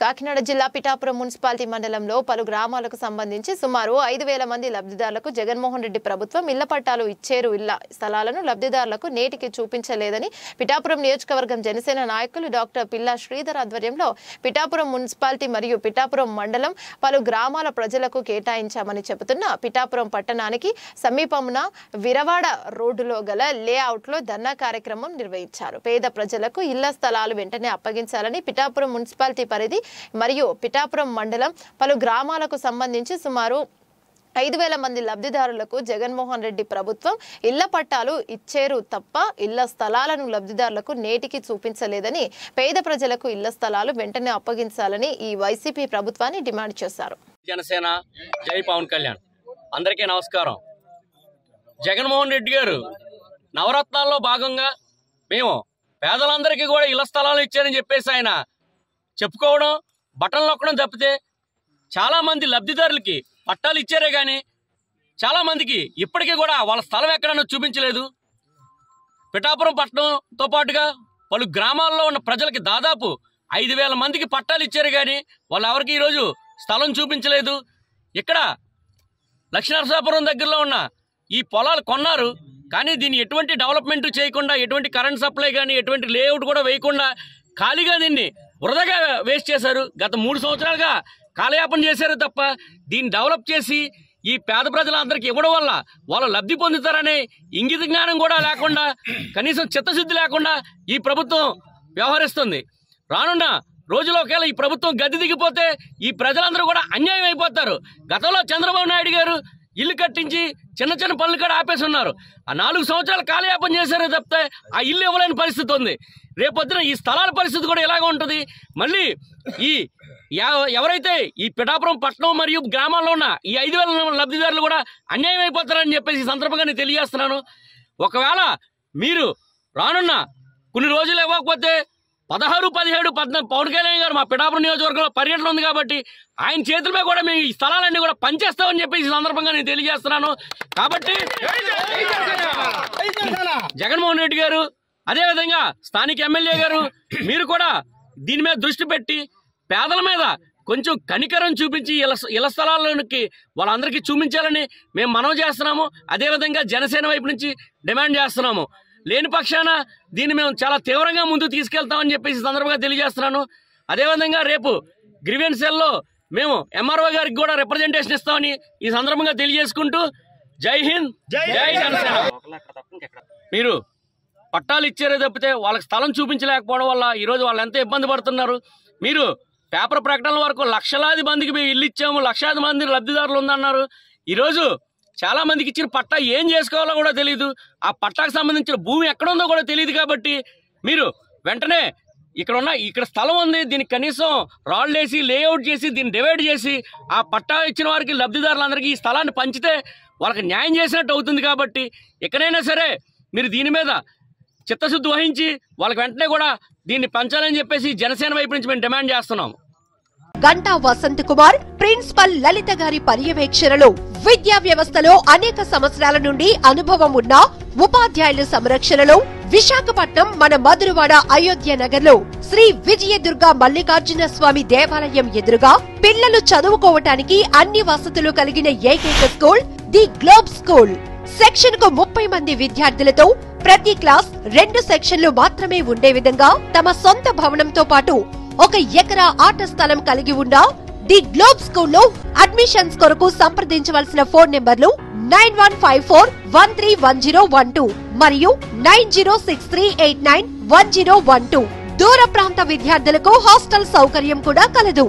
కాకినాడ జిల్లా పిఠాపురం మున్సిపాలిటీ మండలంలో పలు గ్రామాలకు సంబంధించి సుమారు ఐదు వేల మంది లబ్ధిదారులకు జగన్మోహన్ రెడ్డి ప్రభుత్వం ఇళ్ళ పట్టాలు ఇచ్చేరు. ఇళ్ళ స్థలాలను లబ్ధిదారులకు నేటికి చూపించలేదని పిఠాపురం నియోజకవర్గం జనసేన నాయకులు డాక్టర్ పిల్లా శ్రీధర్ ఆధ్వర్యంలో పిఠాపురం మున్సిపాలిటీ మరియు పిఠాపురం మండలం పలు గ్రామాల ప్రజలకు కేటాయించామని చెబుతున్న పిఠాపురం పట్టణానికి సమీపమున విరవాడ రోడ్డులో గల లేఅవుట్లో ధర్నా కార్యక్రమం నిర్వహించారు. పేద ప్రజలకు ఇళ్ళ స్థలాలు వెంటనే అప్పగించాలని పిఠాపురం మున్సిపాలిటీ పరిధి మరియు పిఠాపురం మండలం పలు గ్రామాలకు సంబంధించి సుమారు ఐదు వేల మంది లబ్ధిదారులకు జగన్మోహన్ రెడ్డి ప్రభుత్వం ఇళ్ళ పట్టాలు ఇచ్చేరు తప్ప ఇళ్ళ స్థలాలను లబ్ధిదారులకు నేటికి చూపించలేదని పేద ప్రజలకు ఇళ్ళ స్థలాలు వెంటనే అప్పగించాలని ఈ వైసీపీ ప్రభుత్వాన్ని డిమాండ్ చేశారు. జనసేన జై పవన్ కళ్యాణ్. అందరికీ నమస్కారం. జగన్మోహన్ రెడ్డి గారు నవరత్నాల్లో భాగంగా మేము పేదలందరికీ కూడా ఇళ్ళ స్థలాలు ఇచ్చారని చెప్పేసి ఆయన చెప్పుకోవడం బటన్లు నొక్కడం తప్పితే చాలామంది లబ్ధిదారులకి పట్టాలు ఇచ్చారే కానీ చాలామందికి ఇప్పటికీ కూడా వాళ్ళ స్థలం ఎక్కడన్నా చూపించలేదు. పిఠాపురం పట్టణంతో పాటుగా పలు గ్రామాల్లో ఉన్న ప్రజలకి దాదాపు ఐదు వేల మందికి పట్టాలు ఇచ్చారు కానీ వాళ్ళు ఎవరికి ఈరోజు స్థలం చూపించలేదు. ఇక్కడ లక్ష్మీనరసాపురం దగ్గరలో ఉన్న ఈ పొలాలు కొన్నారు. కానీ దీన్ని ఎటువంటి డెవలప్మెంట్ చేయకుండా ఎటువంటి కరెంట్ సప్లై కానీ ఎటువంటి లేఅవుట్ కూడా వేయకుండా ఖాళీగా దీన్ని వృధాగా వేస్ట్ చేశారు. గత మూడు సంవత్సరాలుగా కాలయాపన చేశారు తప్ప దీన్ని డెవలప్ చేసి ఈ పేద ప్రజలందరికీ ఇవ్వడం వల్ల వాళ్ళు లబ్ధి పొందుతారనే ఇంగిత జ్ఞానం కూడా లేకుండా కనీసం చిత్తశుద్ధి లేకుండా ఈ ప్రభుత్వం వ్యవహరిస్తుంది. రానున్న రోజులో ఒకవేళ ఈ ప్రభుత్వం గద్దె దిగిపోతే ఈ ప్రజలందరూ కూడా అన్యాయం అయిపోతారు. గతంలో చంద్రబాబు నాయుడు గారు ఇల్లు కట్టించి చిన్న చిన్న పనులు కూడా ఆపేసి ఉన్నారు. ఆ నాలుగు సంవత్సరాలు కాలయాపన చేశారే తప్పితే ఆ ఇల్లు ఇవ్వలేని పరిస్థితి ఉంది. రేపొద్దున ఈ స్థలాల పరిస్థితి కూడా ఇలాగ ఉంటుంది మళ్ళీ ఈ ఎవరైతే ఈ పిఠాపురం పట్టణం మరియు గ్రామాల్లో ఉన్న ఈ ఐదు వేల లబ్ధిదారులు కూడా అన్యాయం అయిపోతారని చెప్పేసి ఈ సందర్భంగా నేను తెలియజేస్తున్నాను ఒకవేళ మీరు రానున్న కొన్ని రోజులు ఇవ్వకపోతే పదహారు పదిహేడు పద్నాలుగు పవన్ కళ్యాణ్ గారు మా పిఠాపురం నియోజకవర్గంలో పర్యటన ఉంది కాబట్టి ఆయన చేతులపై కూడా మేము ఈ స్థలాలన్నీ కూడా పనిచేస్తామని చెప్పి ఈ సందర్భంగా నేను తెలియజేస్తున్నాను కాబట్టి జగన్మోహన్ రెడ్డి గారు అదే విధంగా స్థానిక ఎమ్మెల్యే గారు మీరు కూడా దీని మీద దృష్టి పెట్టి పేదల మీద కొంచెం కనికరం చూపించి ఇళ్ళ ఇళ్ళ స్థలాలకి వాళ్ళందరికీ చూపించాలని మేము మనవి చేస్తున్నాము. అదేవిధంగా జనసేన వైపు నుంచి డిమాండ్ చేస్తున్నాము. లేని పక్షాన దీన్ని మేము చాలా తీవ్రంగా ముందుకు తీసుకెళ్తామని చెప్పేసి ఈ సందర్భంగా తెలియజేస్తున్నాను. అదేవిధంగా రేపు గ్రీవెన్సెల్లో మేము ఎంఆర్ఓ గారికి కూడా రిప్రజెంటేషన్ ఇస్తామని ఈ సందర్భంగా తెలియజేసుకుంటూ జై హింద్ జై జనసేన. మీరు పట్టాలు ఇచ్చారే తప్పితే వాళ్ళకి స్థలం చూపించలేకపోవడం వల్ల ఈరోజు వాళ్ళు ఎంత ఇబ్బంది పడుతున్నారు? మీరు పేపర్ ప్రకటనల వరకు లక్షలాది మందికి మేము ఇల్లు ఇచ్చాము లక్షలాది మంది లబ్ధిదారులు ఉందన్నారు. ఈరోజు చాలా మందికి ఇచ్చిన పట్టా ఏం చేసుకోవాలో కూడా తెలియదు ఆ పట్టాకు సంబంధించిన భూమి ఎక్కడ ఉందో కూడా తెలియదు కాబట్టి మీరు వెంటనే ఇక్కడ ఉన్న ఇక్కడ స్థలం ఉంది దీనికి కనీసం రాళ్ళు వేసి లేఅవుట్ చేసి దీన్ని డివైడ్ చేసి ఆ పట్టా ఇచ్చిన వారికి లబ్ధిదారులందరికీ ఈ స్థలాన్ని పంచితే వాళ్ళకి న్యాయం చేసినట్టు అవుతుంది కాబట్టి ఎక్కడైనా సరే మీరు దీని మీద చిత్తశుద్ధి వహించి వాళ్ళకి వెంటనే కూడా దీన్ని పంచాలని చెప్పేసి జనసేన వైపు నుంచి మేము డిమాండ్ చేస్తున్నాం గంటా వసంత్ కుమార్ ప్రిన్సిపల్ లలిత గారి పర్యవేక్షణలో విద్యా వ్యవస్థలో అనేక సంవత్సరాల నుండి అనుభవం ఉన్న ఉపాధ్యాయుల సంరక్షణలో విశాఖపట్నం మన మధురవాడ అయోధ్య నగర్లో శ్రీ విజయదుర్గ మల్లికార్జున స్వామి దేవాలయం ఎదురుగా పిల్లలు చదువుకోవటానికి అన్ని వసతులు కలిగిన ఏకైక స్కూల్ ది గ్లోబ్ స్కూల్. సెక్షన్కు ముప్పై మంది విద్యార్థులతో ప్రతి క్లాస్ రెండు సెక్షన్లు మాత్రమే ఉండే విధంగా తమ సొంత భవనంతో పాటు ఒక ఎకరా ఆట స్థలం కలిగి ఉన్న ది గ్లోబ్ స్కూల్లో అడ్మిషన్స్ కొరకు సంప్రదించవలసిన ఫోన్ నెంబర్లు nine one five four one three one zero one two మరియు nine zero six three eight nine one zero one two. దూర ప్రాంత విద్యార్థులకు హాస్టల్ సౌకర్యం కూడా కలదు.